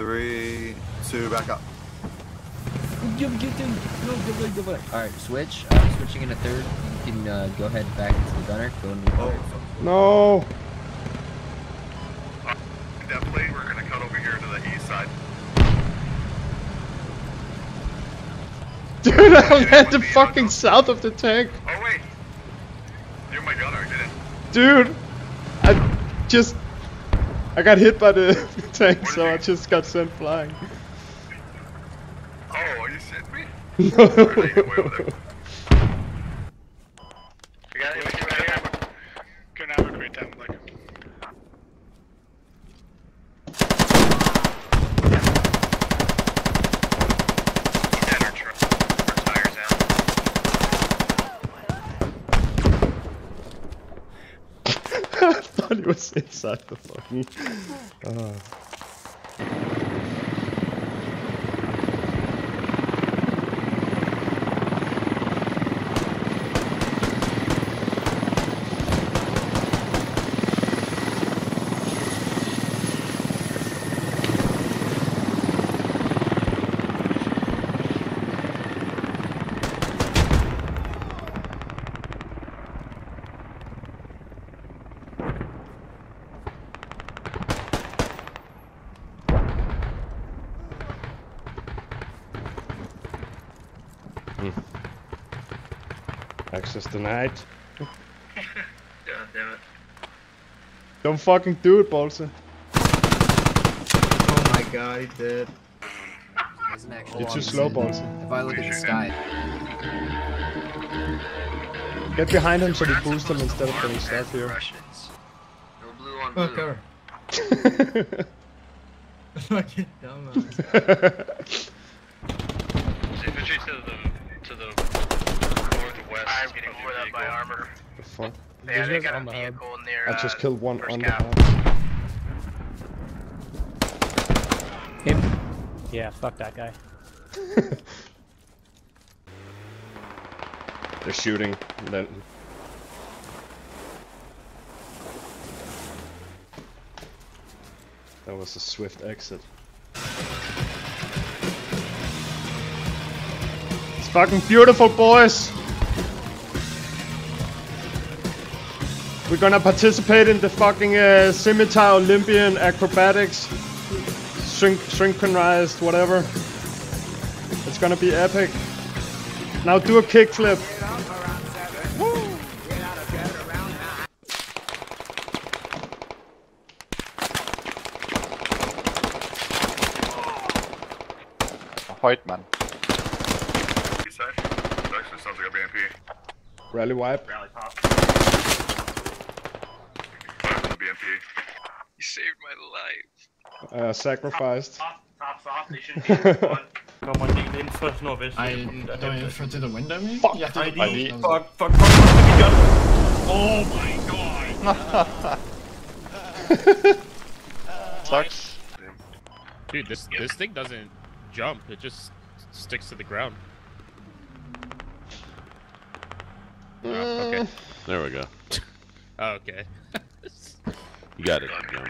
Three, two, back up. Alright, switch. I'm switching in a third. You can uh, go ahead back into the gunner. Go into the Oh. No. Definitely, we're gonna cut over here to the east side. Dude, I landed fucking south of the tank. Oh wait, you're my gunner, get it? Dude, I just... I got hit by the tank, so I just got sent flying. Oh, you shitting me? Alright, you can wait over there. We got it, we got it. Couldn't have a great time, like. Get our truck, our tires out. I thought it was inside the fucking... Uh. Hmm. Access denied. God damn it. Don't fucking do it, Bolsa. oh my god, he did. Doesn't You're too slow, sense. Bolsa. If I look at the sky, Get behind him so we boost him instead of getting stuck here. Russians. No blue on blue. Fucker. Fucking dumbass. Infantry to the northwest. I'm getting lit up by armor. the fuck? Yeah, they got on a the hub. near. I just uh, killed one on the cap. house. Him? Yeah, fuck that guy. They're shooting. Then that was a swift exit. Fucking beautiful, boys. We're gonna participate in the fucking uh, scimitar Olympian acrobatics, shrink, synchronized, whatever. It's gonna be epic. Now do a kickflip. Hoytman. East side. That actually sounds like a BMP. Rally wipe. Rally pop. BMP. You saved my life. Uh, sacrificed. Tops off, they should be one. Kom on, die in first nordvest. I go in front of the window, maybe? Fuck. Yeah, ID. ID. Fuck, fuck, fuck, fuck, fuck, gun. Oh my god. Sucks. Dude, this this thing doesn't jump. It just sticks to the ground. Oh, okay. Eh. There we go. Okay. You got it. You know.